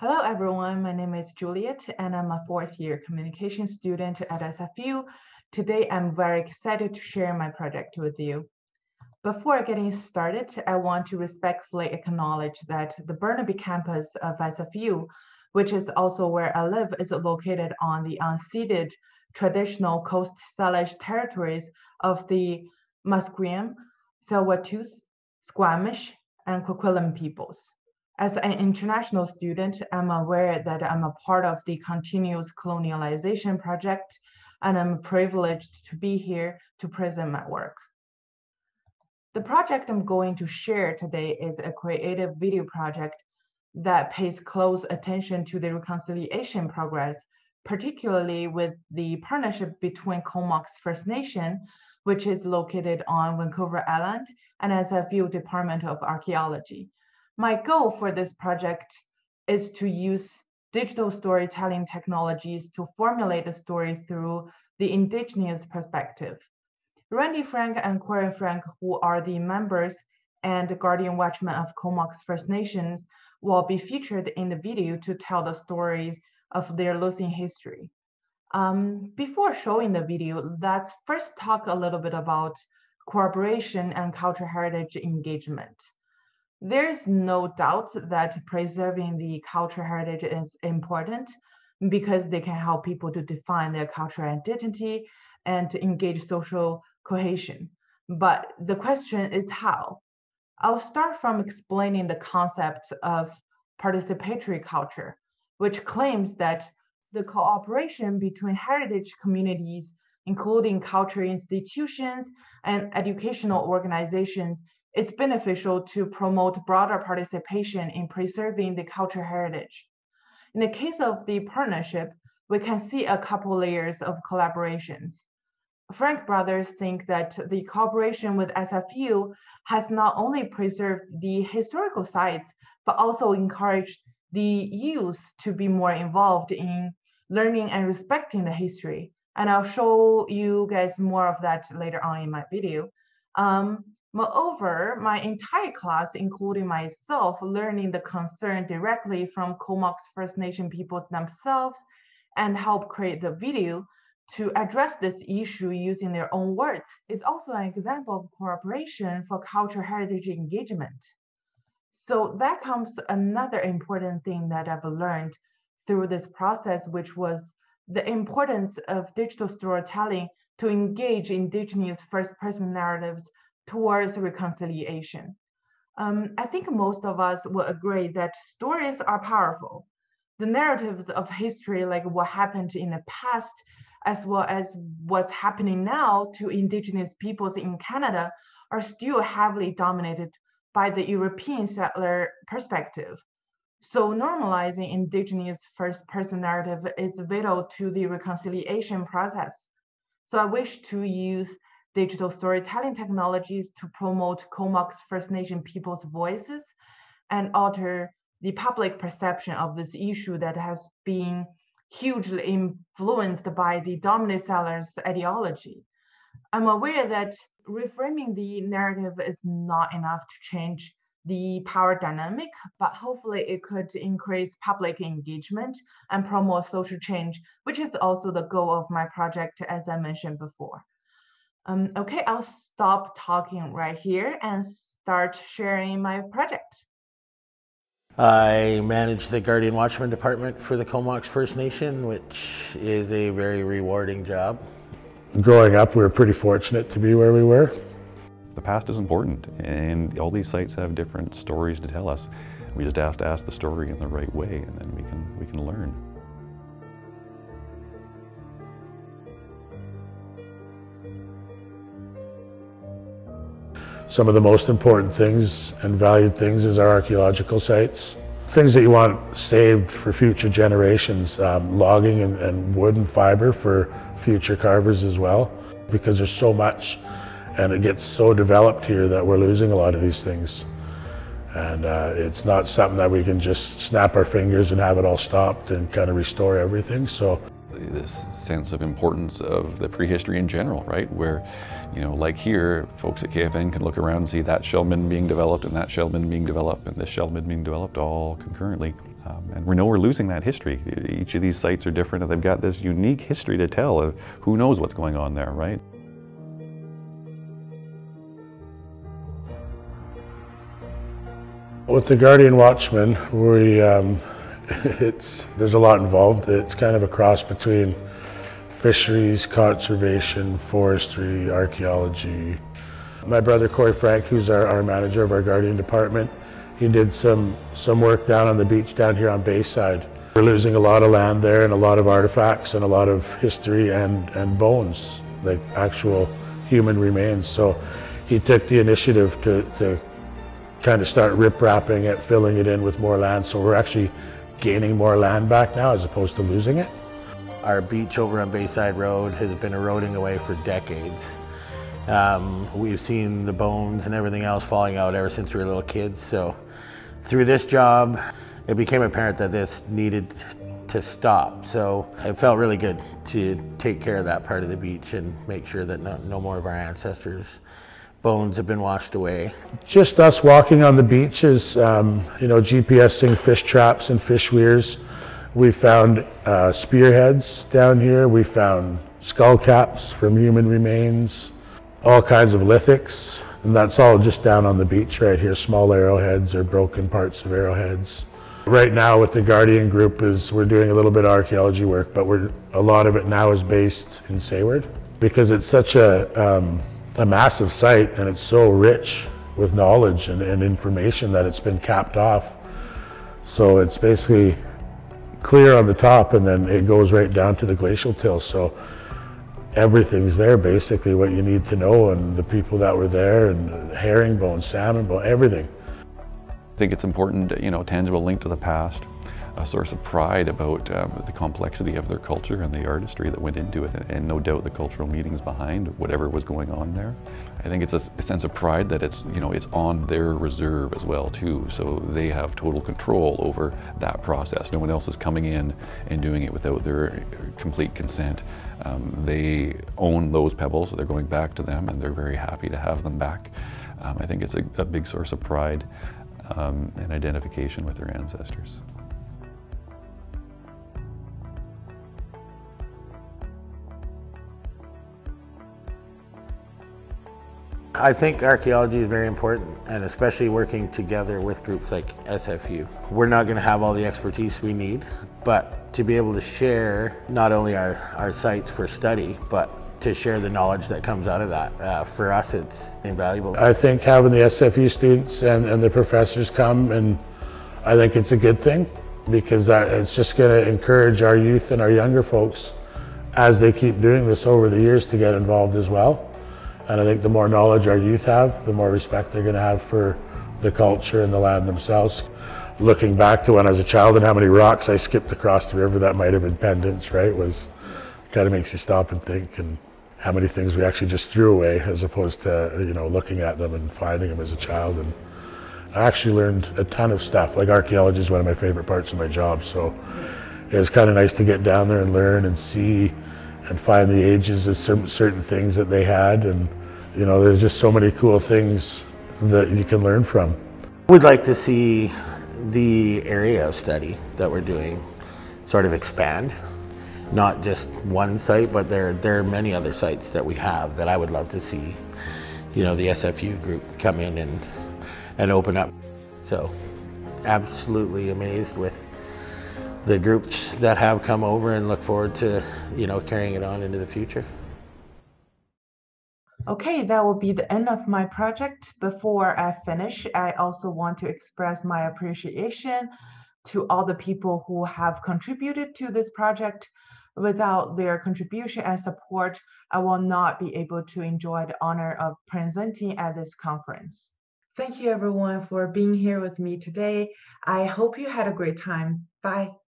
Hello, everyone. My name is Juliet, and I'm a fourth year communication student at SFU. Today, I'm very excited to share my project with you. Before getting started, I want to respectfully acknowledge that the Burnaby campus of SFU, which is also where I live, is located on the unceded traditional Coast Salish territories of the Musqueam, tsleil Squamish, and Coquitlam peoples. As an international student, I'm aware that I'm a part of the Continuous Colonialization Project, and I'm privileged to be here to present my work. The project I'm going to share today is a creative video project that pays close attention to the reconciliation progress, particularly with the partnership between Comox First Nation, which is located on Vancouver Island, and SFU Department of Archaeology. My goal for this project is to use digital storytelling technologies to formulate a story through the indigenous perspective. Randy Frank and Corey Frank, who are the members and the guardian watchmen of Comox First Nations, will be featured in the video to tell the stories of their losing history. Um, before showing the video, let's first talk a little bit about cooperation and cultural heritage engagement. There is no doubt that preserving the cultural heritage is important because they can help people to define their cultural identity and to engage social cohesion. But the question is how? I'll start from explaining the concept of participatory culture, which claims that the cooperation between heritage communities, including cultural institutions and educational organizations, it's beneficial to promote broader participation in preserving the cultural heritage. In the case of the partnership, we can see a couple layers of collaborations. Frank brothers think that the cooperation with SFU has not only preserved the historical sites, but also encouraged the youth to be more involved in learning and respecting the history. And I'll show you guys more of that later on in my video. Um, Moreover, my entire class, including myself, learning the concern directly from Comox First Nation peoples themselves and help create the video to address this issue using their own words is also an example of cooperation for cultural heritage engagement. So that comes another important thing that I've learned through this process, which was the importance of digital storytelling to engage indigenous first person narratives towards reconciliation. Um, I think most of us will agree that stories are powerful. The narratives of history, like what happened in the past, as well as what's happening now to Indigenous peoples in Canada, are still heavily dominated by the European settler perspective. So normalizing Indigenous first person narrative is vital to the reconciliation process. So I wish to use digital storytelling technologies to promote Comox First Nation people's voices and alter the public perception of this issue that has been hugely influenced by the dominant settlers' ideology. I'm aware that reframing the narrative is not enough to change the power dynamic, but hopefully it could increase public engagement and promote social change, which is also the goal of my project, as I mentioned before. Um, okay, I'll stop talking right here and start sharing my project. I manage the Guardian Watchman Department for the Comox First Nation, which is a very rewarding job. Growing up, we were pretty fortunate to be where we were. The past is important, and all these sites have different stories to tell us. We just have to ask the story in the right way, and then we can, we can learn. Some of the most important things and valued things is our archaeological sites. Things that you want saved for future generations, um, logging and, and wood and fiber for future carvers as well, because there's so much and it gets so developed here that we're losing a lot of these things. And uh, it's not something that we can just snap our fingers and have it all stopped and kind of restore everything. So this sense of importance of the prehistory in general, right? Where, you know, like here, folks at KFN can look around and see that shell bin being developed and that shell bin being developed and this shell bin being developed all concurrently. Um, and we know we're losing that history. Each of these sites are different and they've got this unique history to tell of who knows what's going on there, right? With the Guardian Watchman, we um, it's there's a lot involved. It's kind of a cross between fisheries, conservation, forestry, archaeology. My brother Corey Frank, who's our, our manager of our Guardian department, he did some some work down on the beach down here on Bayside. We're losing a lot of land there and a lot of artifacts and a lot of history and, and bones, like actual human remains. So he took the initiative to, to kind of start rip-rapping it, filling it in with more land. So we're actually gaining more land back now as opposed to losing it. Our beach over on Bayside Road has been eroding away for decades. Um, we've seen the bones and everything else falling out ever since we were little kids. So through this job, it became apparent that this needed to stop. So it felt really good to take care of that part of the beach and make sure that no, no more of our ancestors bones have been washed away. Just us walking on the beaches, um, you know, GPSing fish traps and fish weirs. We found uh, spearheads down here. We found skull caps from human remains, all kinds of lithics. And that's all just down on the beach right here, small arrowheads or broken parts of arrowheads. Right now with the Guardian group is we're doing a little bit of archaeology work, but we're, a lot of it now is based in Sayward because it's such a, um, a massive site and it's so rich with knowledge and, and information that it's been capped off. So it's basically clear on the top and then it goes right down to the glacial till. So everything's there basically what you need to know and the people that were there and herringbone, salmon bone, everything. I think it's important, you know, tangible link to the past a source of pride about um, the complexity of their culture and the artistry that went into it, and no doubt the cultural meanings behind whatever was going on there. I think it's a, a, sense of pride that it's you know it's on their reserve as well too, so they have total control over that process. No one else is coming in and doing it without their complete consent. Um, they own those pebbles, so they're going back to them, and they're very happy to have them back. Um, I think it's a, a, big source of pride um, and identification with their ancestors. I think archaeology is very important and especially working together with groups like SFU. We're not going to have all the expertise we need, but to be able to share not only our, our sites for study, but to share the knowledge that comes out of that. Uh, for us, it's invaluable. I think having the SFU students and, and the professors come, and I think it's a good thing because that, it's just going to encourage our youth and our younger folks as they keep doing this over the years to get involved as well. And I think the more knowledge our youth have, the more respect they're going to have for the culture and the land themselves. Looking back to when I was a child and how many rocks I skipped across the river that might have been pendants, right, was kind of makes you stop and think and how many things we actually just threw away as opposed to, you know, looking at them and finding them as a child. And I actually learned a ton of stuff. Like archaeology is one of my favorite parts of my job. So it was kind of nice to get down there and learn and see and find the ages of certain, certain things that they had and you know, there's just so many cool things that you can learn from. We'd like to see the area of study that we're doing sort of expand. Not just one site, but there, there are many other sites that we have that I would love to see, you know, the SFU group come in and, and open up. So absolutely amazed with the groups that have come over and look forward to, you know, carrying it on into the future. Okay, that will be the end of my project. Before I finish, I also want to express my appreciation to all the people who have contributed to this project. Without their contribution and support, I will not be able to enjoy the honor of presenting at this conference. Thank you everyone for being here with me today. I hope you had a great time. Bye.